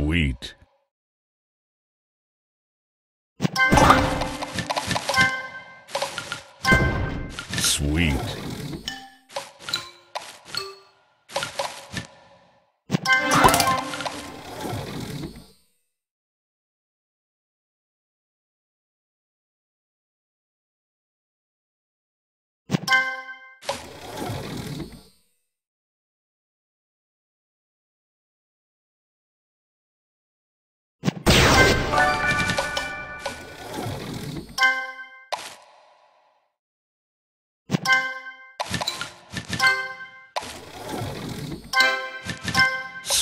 Sweet. Sweet.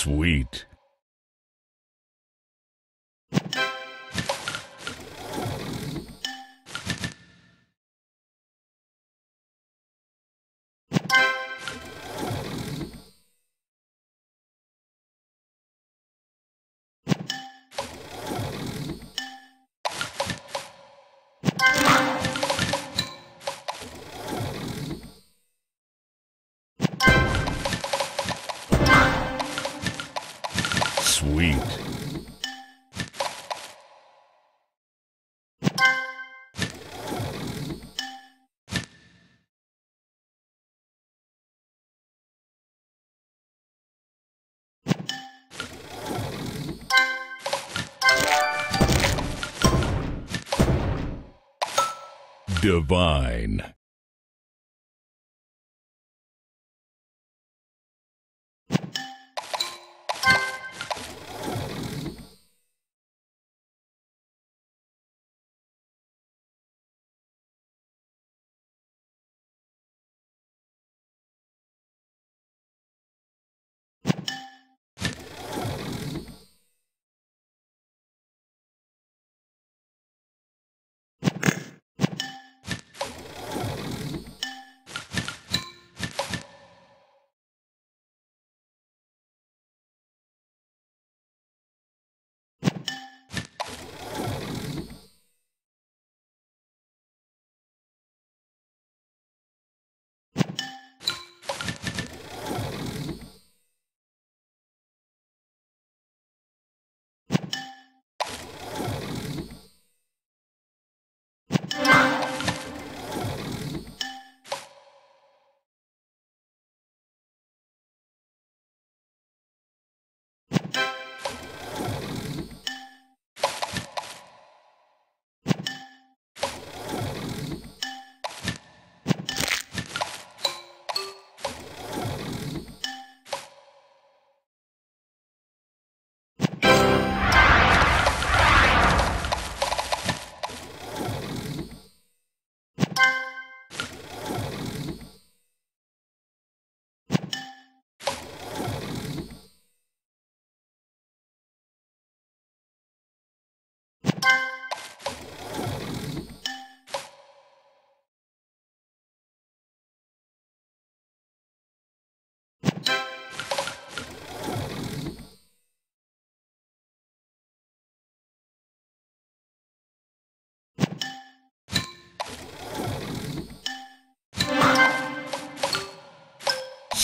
Sweet. Sweet. Divine.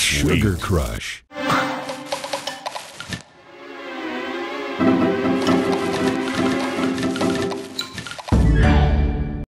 Sugar Crush.